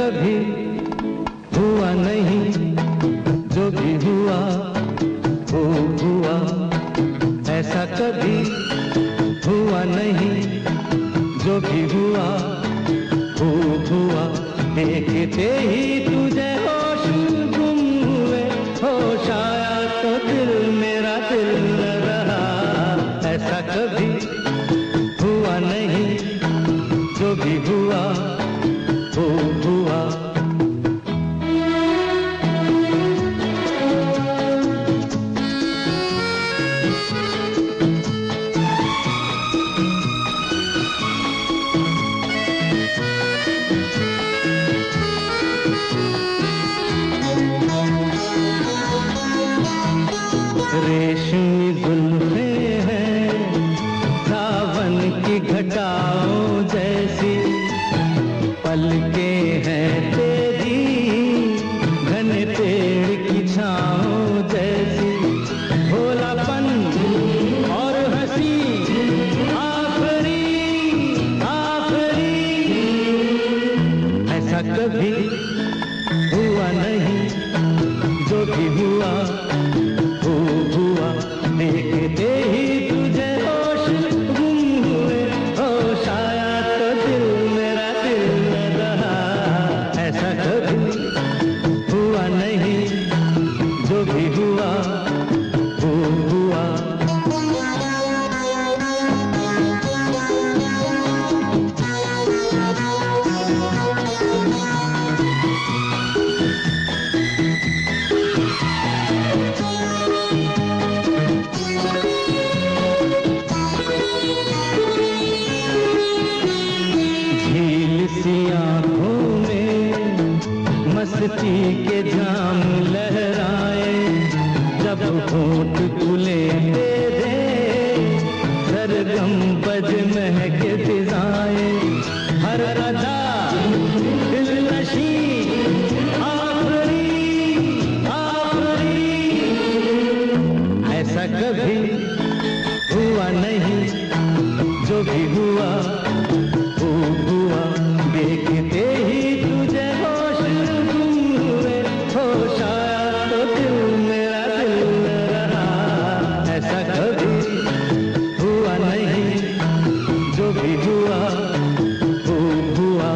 कभी हुआ नहीं, जो भी हुआ, वो हुआ। ऐसा कभी हुआ नहीं, जो भी हुआ, वो हुआ। देखते ही तुझे होश गुम हुए होश आया तो दिल मेरा दिल रहा। ऐसा कभी हुआ नहीं, जो भी हुआ, वो रेशमी जुल्फे हैं, सावन की घटाओं जैसी। पलके हैं तेरी, घने पेड़ की छाओं जैसी। भोलापन और हँसी, आखरी आखरी। ऐसा कभी हुआ नहीं, जो भी हुआ देखते मस्ती के जाम लहराए, जब होठ खुले तेरे सरगम बज महक दिजाए हर आखरी ऐसा कभी हुआ नहीं, जो भी हुआ हुआ वो हुआ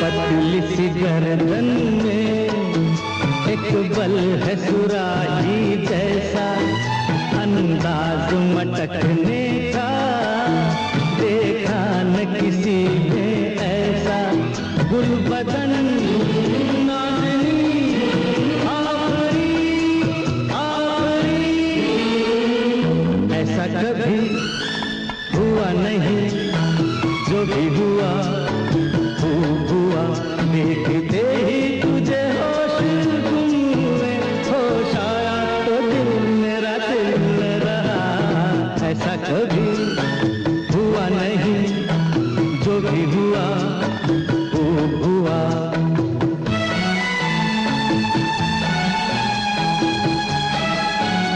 पतली सी गर्दन एक बल है सुराही जैसा, अंदाज मटकने का, देखा न किसी ने ऐसा। गुल बदन कभी हुआ नहीं, जो भी हुआ हुआ देखे कभी